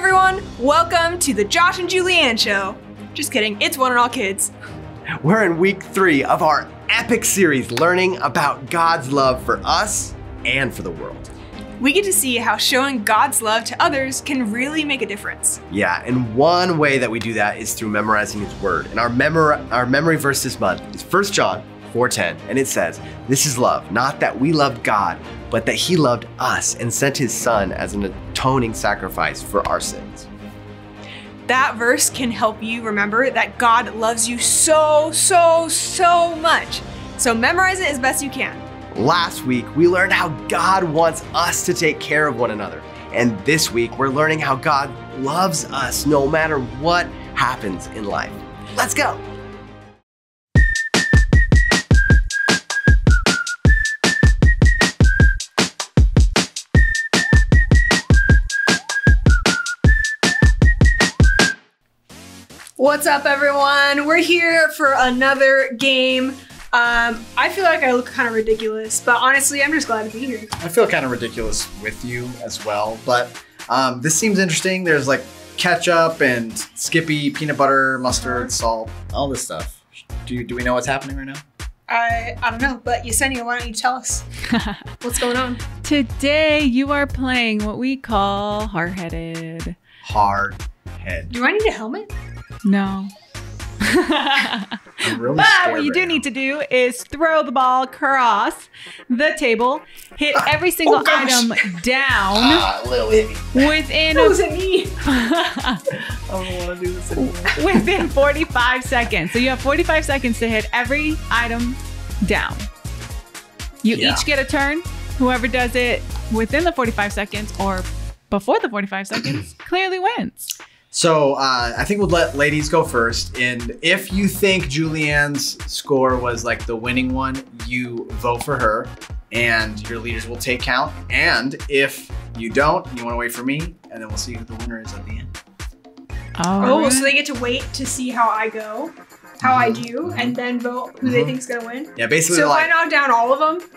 everyone! Welcome to the Josh and Julianne Show. Just kidding, it's one and all kids. We're in week three of our epic series learning about God's love for us and for the world. We get to see how showing God's love to others can really make a difference. Yeah, and one way that we do that is through memorizing His Word. And our, memor- our memory verse this month is 1 John 4:10, and it says, "This is love, not that we loved God, but that He loved us and sent His Son as an atoning sacrifice for our sins." That verse can help you remember that God loves you so, so, so much. So memorize it as best you can. Last week, we learned how God wants us to take care of one another. And this week, we're learning how God loves us no matter what happens in life. Let's go. What's up, everyone? We're here for another game. Um, I feel like I look kind of ridiculous, but honestly, I'm just glad to be here. I feel kind of ridiculous with you as well, but um, this seems interesting. There's like ketchup and Skippy, peanut butter, mustard, salt, all this stuff. Do you, do we know what's happening right now? I I don't know, but Yesenia, why don't you tell us what's going on? Today you are playing what we call hard headed. Hard head. Do I need a helmet? No. Really but what you right do now. need to do is throw the ball across the table, hit every single Oh, item down Ah, within a. I don't want to do this anymore. within 45 seconds. So you have 45 seconds to hit every item down. You Yeah. each get a turn. Whoever does it within the 45 seconds or before the 45 seconds clearly wins. So uh, I think we'll let ladies go first. And if you think Julianne's score was like the winning one, you vote for her, and your leaders will take count. And if you don't, you want to wait for me, and then we'll see who the winner is at the end. Oh, so they get to wait to see how I go, how I do, and then vote who they Mhm. think's gonna win. Yeah, basically So if I knock down all of them,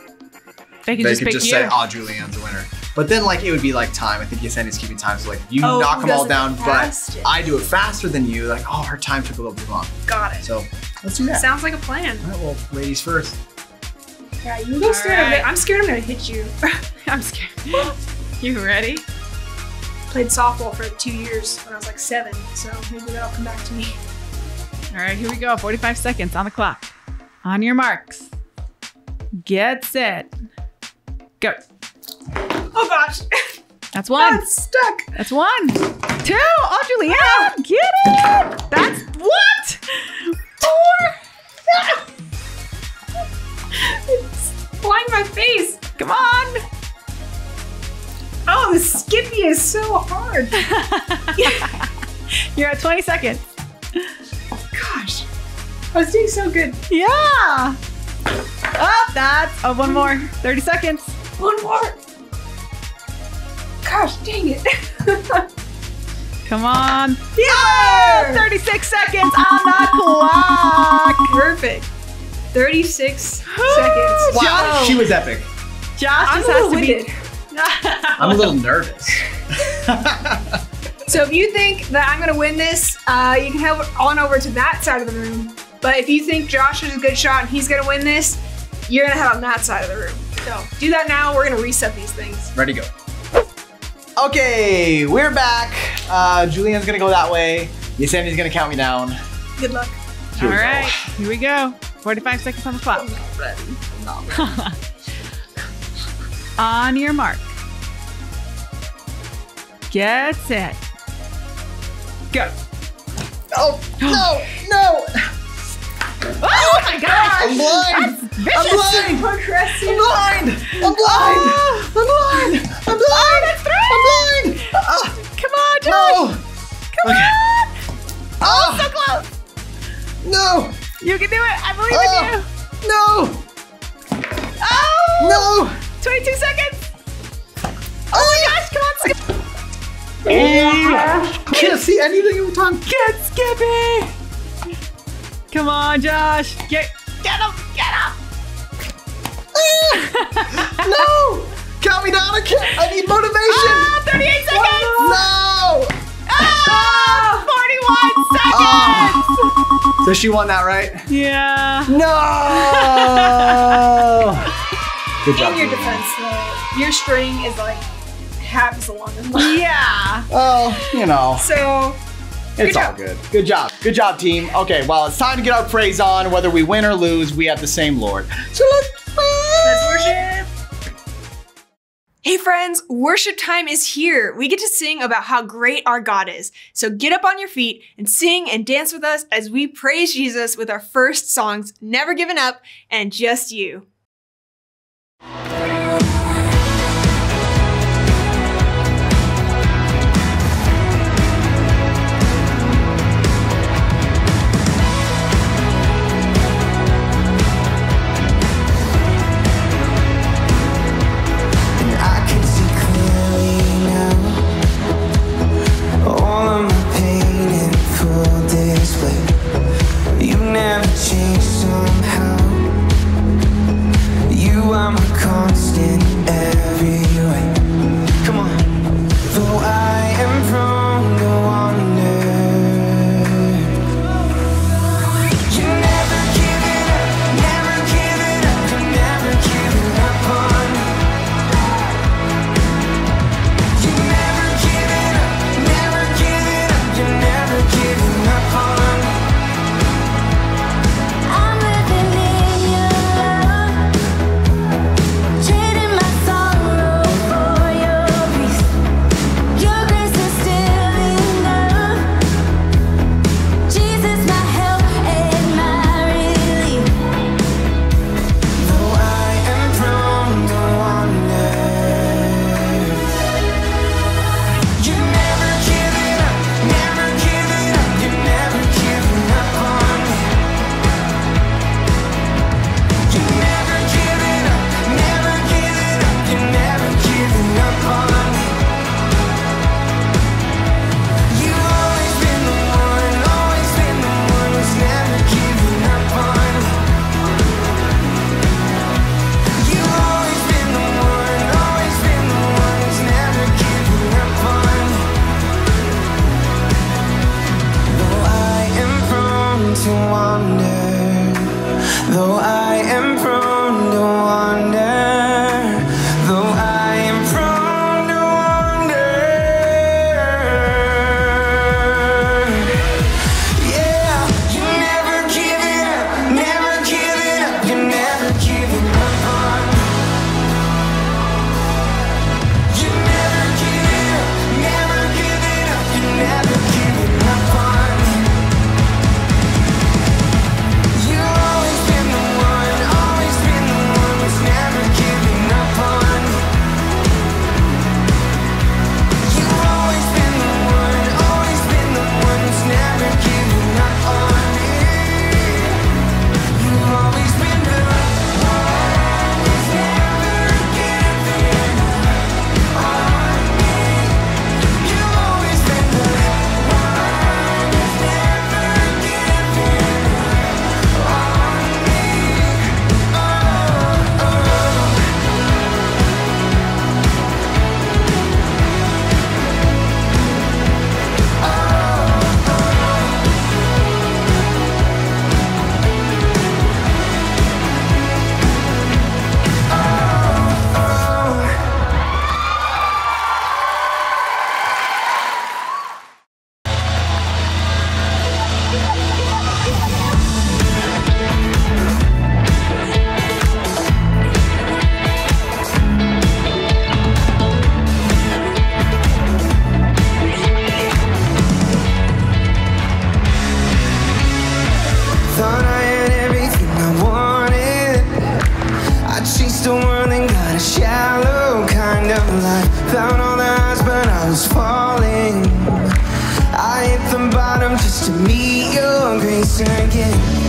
they can they just could pick just you. say, "Oh, Julianne's the winner." But then like it would be like time. I think Yesenia's keeping time. So like you Oh, knock them all down, but. I do it faster than you. Like oh, her time took a little bit long. got it. So let's do that. Sounds like a plan. All right, well, ladies first. Yeah, you go All straight. I'm, right. gonna- I'm scared I'm gonna hit you. I'm scared. you ready? Played softball for two years when I was like seven, so maybe that'll come back to me. All right, here we go. 45 seconds on the clock. On your marks. Get set. Go. Oh gosh, That's one. I'm stuck. That's one. Two. Oh, Julianne. Ah. Get it. That's what? Four. It's flying my face. Come on. Oh, the Skippy is so hard. You're at 20 seconds. Gosh, I was doing so good. Yeah. Oh, that's. Oh, one more. 30 seconds. One more. Gosh, dang it. Come on. yeah! 36 seconds on the clock. Perfect. 36 seconds. Wow, she was epic. Josh I'm just has to be. winded. I'm a little nervous. So if you think that I'm gonna win this, uh, you can head on over to that side of the room. But if you think Josh is a good shot and he's gonna win this, you're gonna head on that side of the room. So do that now. We're gonna reset these things. Ready, go. Okay, we're back. Uh, Julianne's gonna go that way. Yesenia's gonna count me down. Good luck. All Here we go. here we go. 45 seconds on the clock. not ready. I'm not ready. on your mark. Get set. Go. Oh no, no! Oh my gosh! I'm blind. Vicious. I'm blind. Progressive. I'm blind. I'm blind. I'm blind. I'm blind. that's three. I'm blind. Ah, Come on, Josh. no. Come Okay. on. Ah, So close. no. You can do it. I believe in Oh, you. no. Oh! No. 22 seconds. Oh my gosh, come on, Skip. I can't see anything every time. Get Skippy. Come on, Josh. Get get him! Get him! no! Count me down! I, can't. I need motivation! Ah, 38 seconds! No! Ah, 41 ah! seconds! So she won that, right? Yeah. No! Good job. In your defense, though, your string is like half as long as mine. Yeah. Oh, you know. So it's good all good. Good job. Good job, team. Okay, well, it's time to get our praise on. Whether we win or lose, we have the same Lord. So let's, let's worship. Hey, friends, worship time is here. We get to sing about how great our God is. So get up on your feet and sing and dance with us as we praise Jesus with our first songs, Never Given Up and Just You. air. Though shallow kind of life Found all the highs but I was falling. I hit the bottom just to meet your grace again.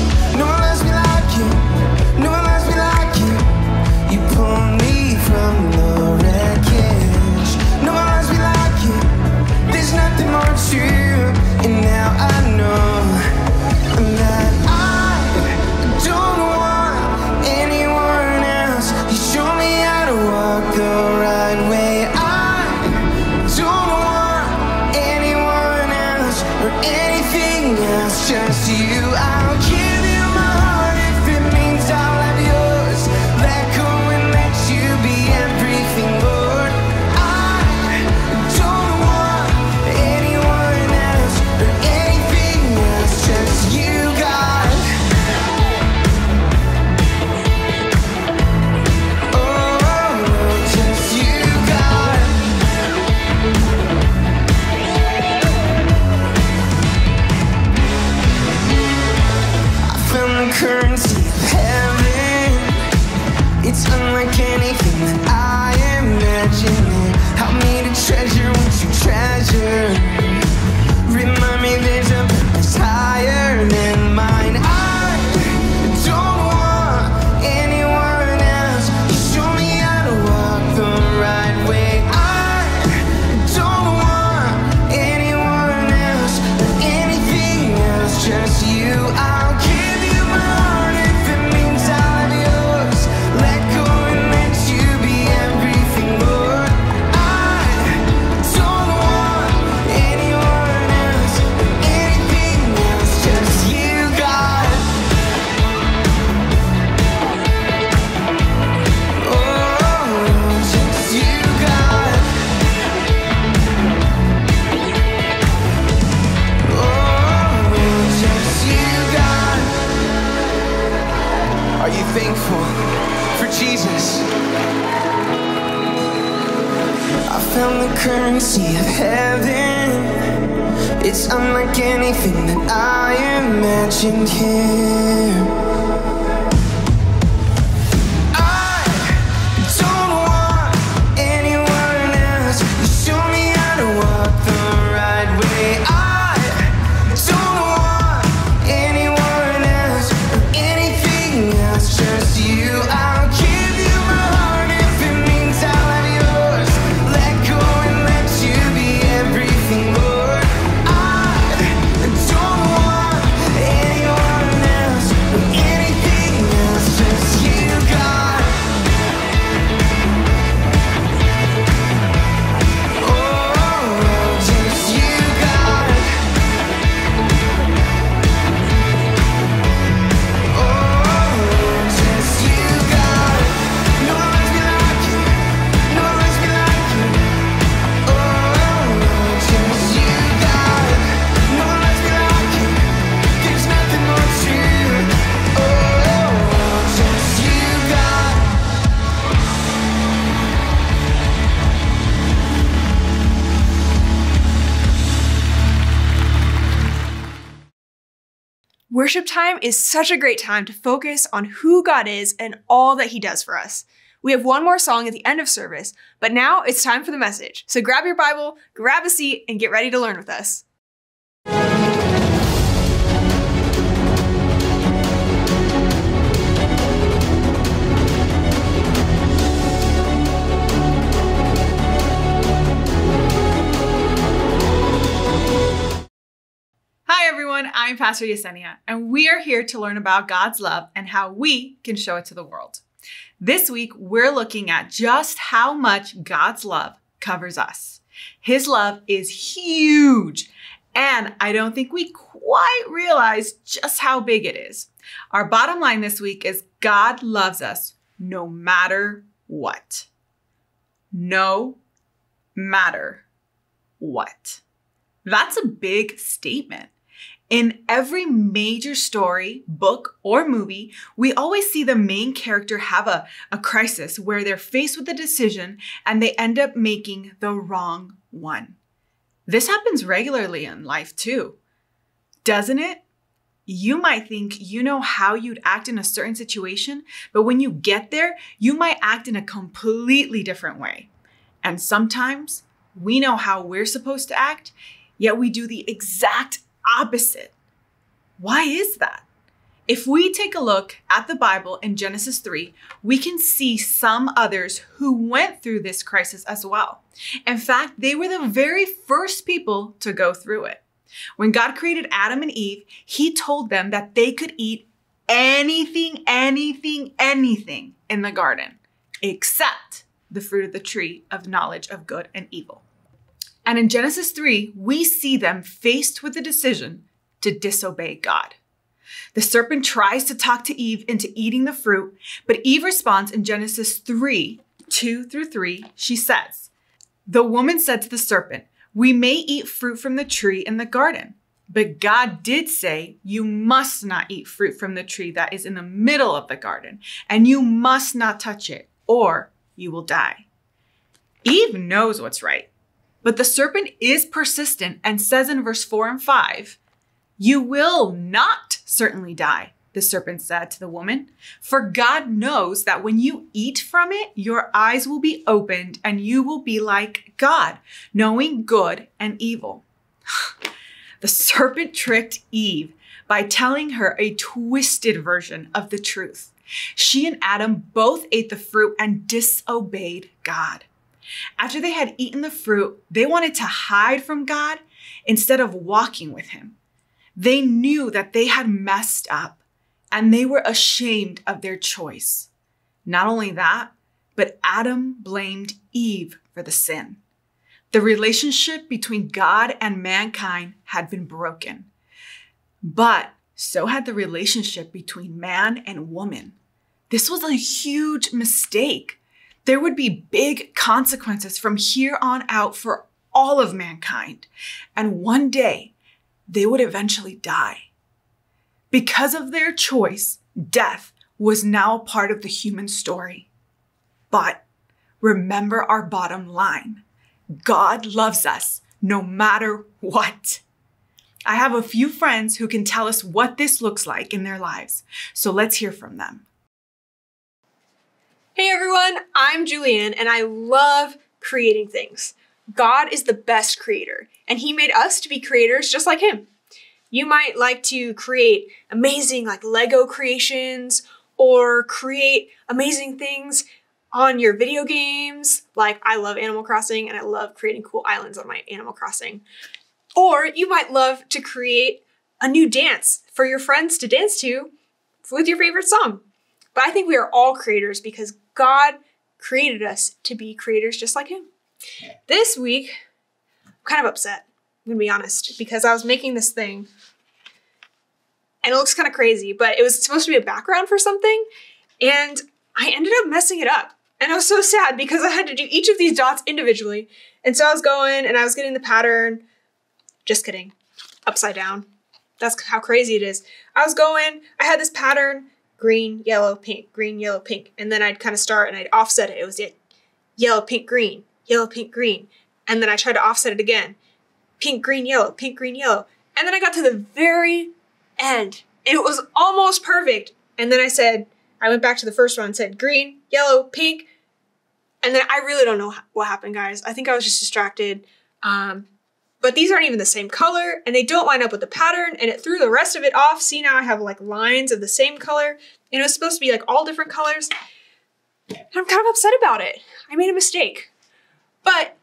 Imagined here. Worship time is such a great time to focus on who God is and all that He does for us. We have one more song at the end of service, but now it's time for the message. So grab your Bible, grab a seat, and get ready to learn with us. Hi, everyone. I'm Pastor Yesenia, and we are here to learn about God's love and how we can show it to the world. This week, we're looking at just how much God's love covers us. His love is huge, and I don't think we quite realize just how big it is. Our bottom line this week is God loves us no matter what. No matter what. That's a big statement. In every major story, book, or movie, we always see the main character have a, a crisis where they're faced with a decision and they end up making the wrong one. This happens regularly in life too, doesn't it? You might think you know how you'd act in a certain situation, but when you get there, you might act in a completely different way. And sometimes we know how we're supposed to act, yet we do the exact opposite. Why is that? If we take a look at the Bible in Genesis 3, we can see some others who went through this crisis as well. In fact, they were the very first people to go through it. When God created Adam and Eve, He told them that they could eat anything, anything, anything in the garden except the fruit of the tree of knowledge of good and evil. And in Genesis 3, we see them faced with the decision to disobey God. The serpent tries to talk to Eve into eating the fruit, but Eve responds in Genesis 3 2 through 3. She says, The woman said to the serpent, We may eat fruit from the tree in the garden. But God did say, You must not eat fruit from the tree that is in the middle of the garden, and you must not touch it, or you will die. Eve knows what's right. But the serpent is persistent and says in verse 4 and 5, You will not certainly die. the serpent said to the woman. For God knows that when you eat from it, your eyes will be opened and you will be like God, knowing good and evil. the serpent tricked Eve by telling her a twisted version of the truth. She and Adam both ate the fruit and disobeyed God. After they had eaten the fruit, they wanted to hide from God instead of walking with Him. They knew that they had messed up and they were ashamed of their choice. Not only that, but Adam blamed Eve for the sin. The relationship between God and mankind had been broken. But so had the relationship between man and woman. This was a huge mistake. There would be big consequences from here on out for all of mankind. And one day, they would eventually die. Because of their choice, death was now a part of the human story. But remember our bottom line God loves us no matter what. I have a few friends who can tell us what this looks like in their lives, so let's hear from them. Hey everyone, I'm Julianne and I love creating things. God is the best creator, and He made us to be creators just like Him. You might like to create amazing, like Lego creations, or create amazing things on your video games. Like, I love Animal Crossing and I love creating cool islands on my Animal Crossing. Or you might love to create a new dance for your friends to dance to with your favorite song. But I think we are all creators because God created us to be creators just like Him. This week, I'm kind of upset, I'm gonna be honest, because I was making this thing and it looks kind of crazy, but it was supposed to be a background for something, and I ended up messing it up. And I was so sad because I had to do each of these dots individually. And so I was going and I was getting the pattern. Just kidding. Upside down. That's how crazy it is. I was going, I had this pattern green, yellow, pink, green, yellow, pink. And then I'd kind of start and I'd offset it. It was yellow, pink, green, yellow, pink, green. And then I tried to offset it again pink, green, yellow, pink, green, yellow. And then I got to the very end. It was almost perfect. And then I said, I went back to the first one and said green, yellow, pink. And then I really don't know what happened, guys. I think I was just distracted. Um, but these aren't even the same color and they don't line up with the pattern and it threw the rest of it off. See now I have like lines of the same color and it was supposed to be like all different colors. And I'm kind of upset about it. I made a mistake. But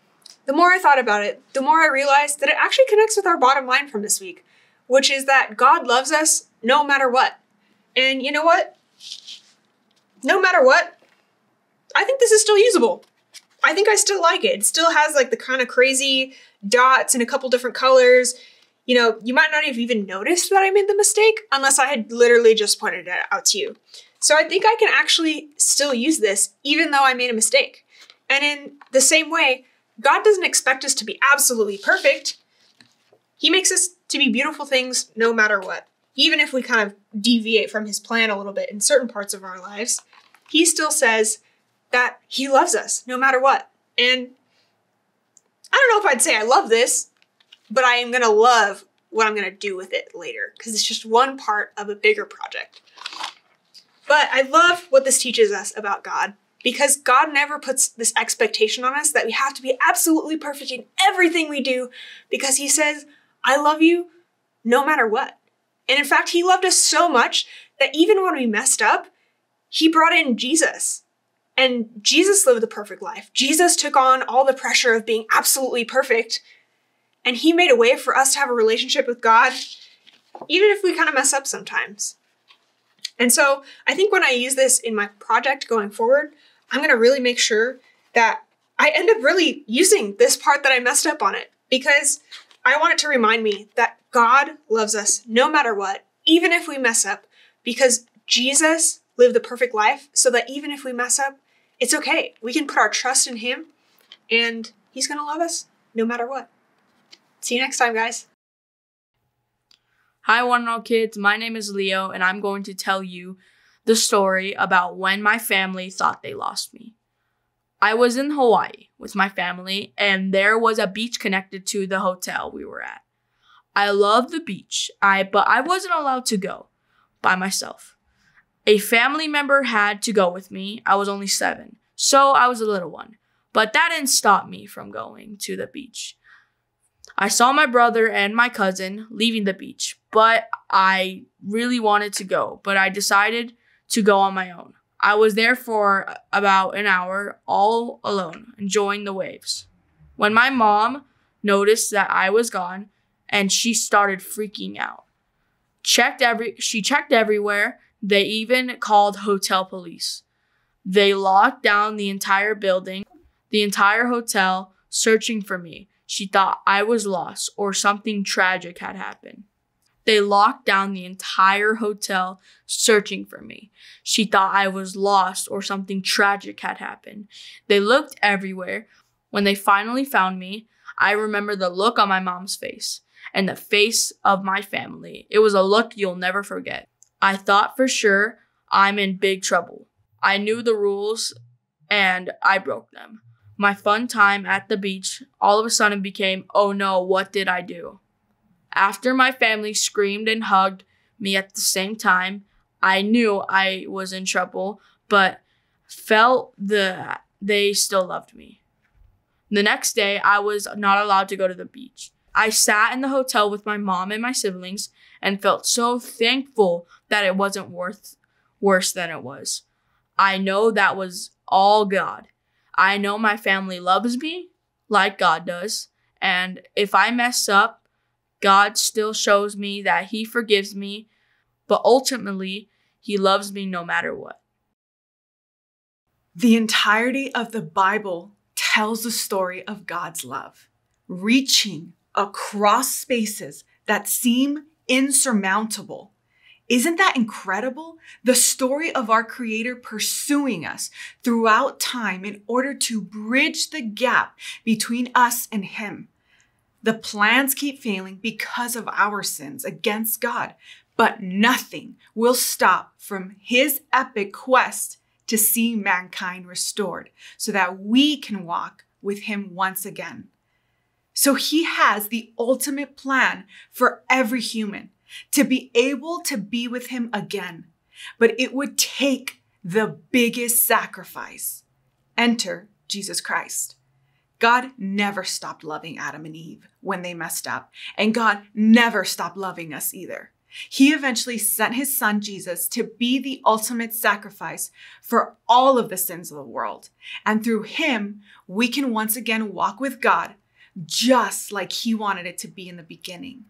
the more I thought about it, the more I realized that it actually connects with our bottom line from this week, which is that God loves us no matter what. And you know what? No matter what, I think this is still usable. I think I still like it. It still has like the kind of crazy dots in a couple different colors. You know, you might not have even noticed that I made the mistake unless I had literally just pointed it out to you. So I think I can actually still use this even though I made a mistake. And in the same way, God doesn't expect us to be absolutely perfect. He makes us to be beautiful things no matter what. Even if we kind of deviate from his plan a little bit in certain parts of our lives, he still says that he loves us no matter what. And I don't know if I'd say I love this, but I am going to love what I'm going to do with it later because it's just one part of a bigger project. But I love what this teaches us about God because God never puts this expectation on us that we have to be absolutely perfect in everything we do because He says, I love you no matter what. And in fact, He loved us so much that even when we messed up, He brought in Jesus. And Jesus lived the perfect life. Jesus took on all the pressure of being absolutely perfect. And He made a way for us to have a relationship with God, even if we kind of mess up sometimes. And so I think when I use this in my project going forward, I'm going to really make sure that I end up really using this part that I messed up on it because I want it to remind me that God loves us no matter what, even if we mess up, because Jesus lived the perfect life so that even if we mess up, it's okay. We can put our trust in Him and He's going to love us no matter what. See you next time, guys. Hi, one and all kids. My name is Leo, and I'm going to tell you the story about when my family thought they lost me. I was in Hawaii with my family, and there was a beach connected to the hotel we were at. I love the beach, I but I wasn't allowed to go. by myself. A family member had to go with me. I was only seven, so I was a little one. But that didn't stop me from going to the beach. I saw my brother and my cousin leaving the beach, but I really wanted to go, but I decided to go on my own. I was there for about an hour all alone, enjoying the waves. When my mom noticed that I was gone and she started freaking out. Checked every she checked everywhere. They even called hotel police. They locked down the entire building, the entire hotel, searching for me. She thought I was lost or something tragic had happened. They locked down the entire hotel searching for me. She thought I was lost or something tragic had happened. They looked everywhere. When they finally found me, I remember the look on my mom's face and the face of my family. It was a look you'll never forget. I thought for sure I'm in big trouble. I knew the rules and I broke them. My fun time at the beach all of a sudden became, oh no, what did I do? After my family screamed and hugged me at the same time, I knew I was in trouble, but felt the they still loved me. The next day, I was not allowed to go to the beach. I sat in the hotel with my mom and my siblings and felt so thankful that it wasn't worth worse than it was. I know that was all God. I know my family loves me like God does. And if I mess up, God still shows me that He forgives me, but ultimately, He loves me no matter what. The entirety of the Bible tells the story of God's love, reaching across spaces that seem insurmountable. Isn't that incredible? The story of our Creator pursuing us throughout time in order to bridge the gap between us and Him. The plans keep failing because of our sins against God, but nothing will stop from His epic quest to see mankind restored so that we can walk with Him once again. So He has the ultimate plan for every human to be able to be with Him again. But it would take the biggest sacrifice. Enter Jesus Christ. God never stopped loving Adam and Eve when they messed up, and God never stopped loving us either. He eventually sent his son Jesus to be the ultimate sacrifice for all of the sins of the world. And through him, we can once again walk with God just like he wanted it to be in the beginning.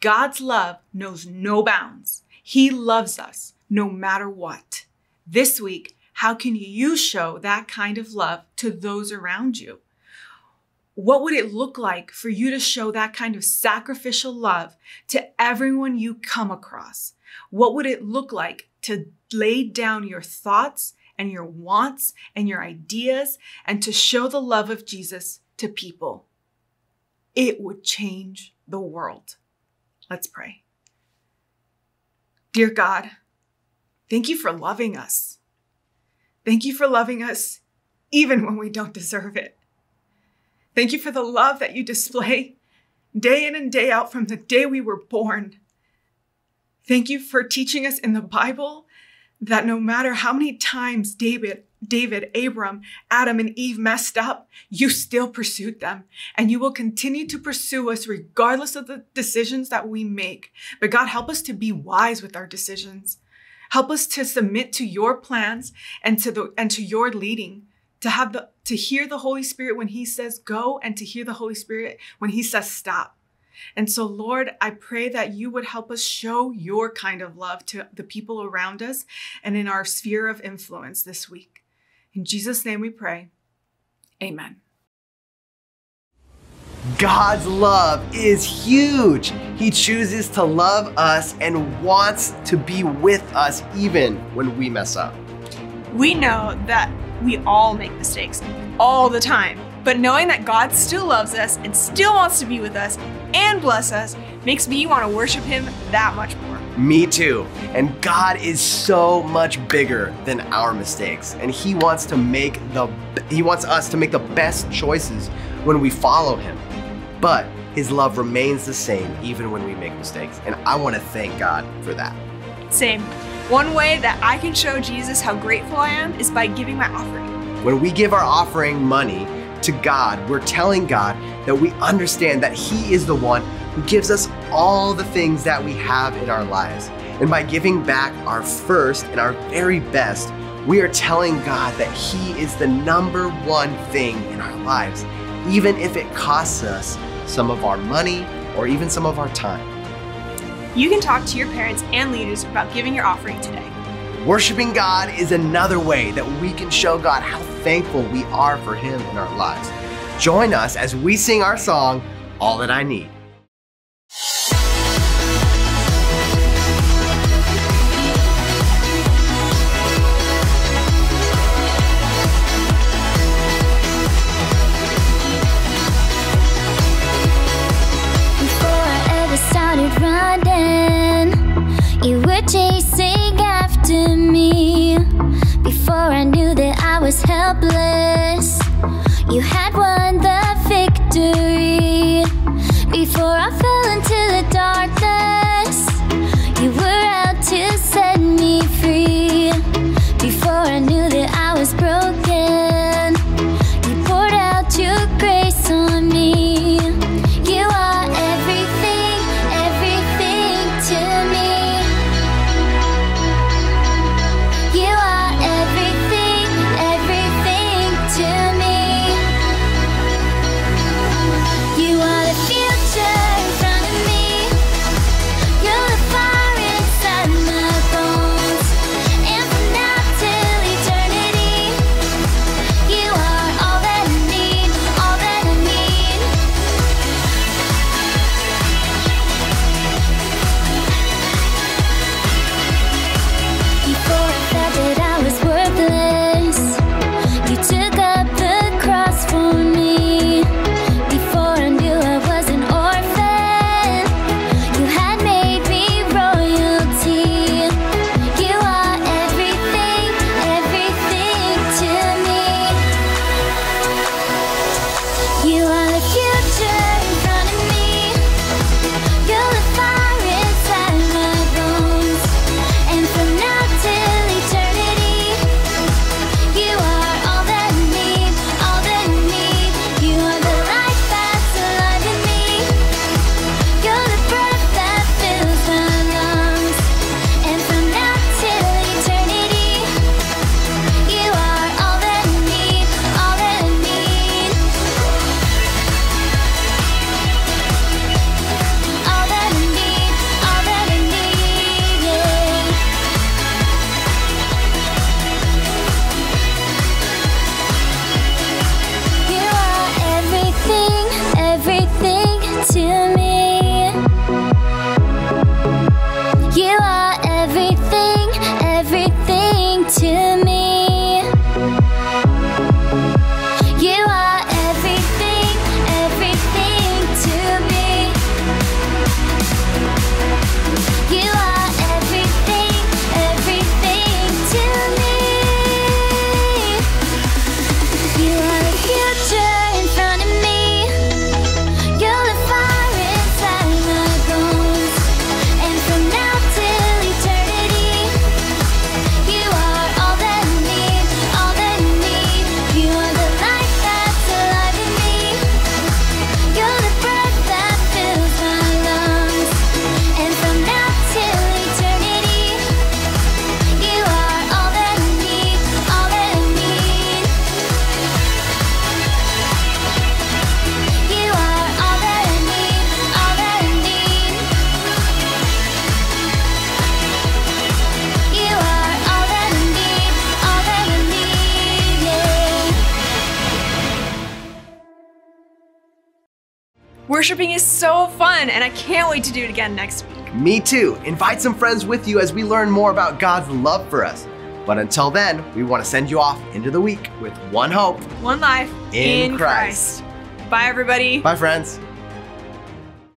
God's love knows no bounds. He loves us no matter what. This week, how can you show that kind of love to those around you? What would it look like for you to show that kind of sacrificial love to everyone you come across? What would it look like to lay down your thoughts and your wants and your ideas and to show the love of Jesus to people? It would change the world. Let's pray. Dear God, thank you for loving us. Thank you for loving us even when we don't deserve it. Thank you for the love that you display day in and day out from the day we were born. Thank you for teaching us in the Bible that no matter how many times David, David, Abram, Adam, and Eve messed up, you still pursued them. And you will continue to pursue us regardless of the decisions that we make. But God, help us to be wise with our decisions. Help us to submit to your plans and to the and to your leading to have the to hear the holy spirit when he says go and to hear the holy spirit when he says stop and so lord i pray that you would help us show your kind of love to the people around us and in our sphere of influence this week in jesus name we pray amen God's love is huge. He chooses to love us and wants to be with us even when we mess up. We know that we all make mistakes all the time. But knowing that God still loves us and still wants to be with us and bless us makes me want to worship Him that much more. Me too. And God is so much bigger than our mistakes. And he wants to make the he wants us to make the best choices when we follow him. But his love remains the same even when we make mistakes. And I want to thank God for that. Same. One way that I can show Jesus how grateful I am is by giving my offering. When we give our offering money to God, we're telling God that we understand that He is the one who gives us all the things that we have in our lives. And by giving back our first and our very best, we are telling God that He is the number one thing in our lives, even if it costs us some of our money or even some of our time. You can talk to your parents and leaders about giving your offering today. Worshiping God is another way that we can show God how thankful we are for Him in our lives. Join us as we sing our song, All That I Need. Were chasing after me. Before I knew that I was helpless, you had won the Worshiping is so fun, and I can't wait to do it again next week. Me too. Invite some friends with you as we learn more about God's love for us. But until then, we want to send you off into the week with one hope. One life In in, Christ. Christ. Bye, everybody. Bye, friends.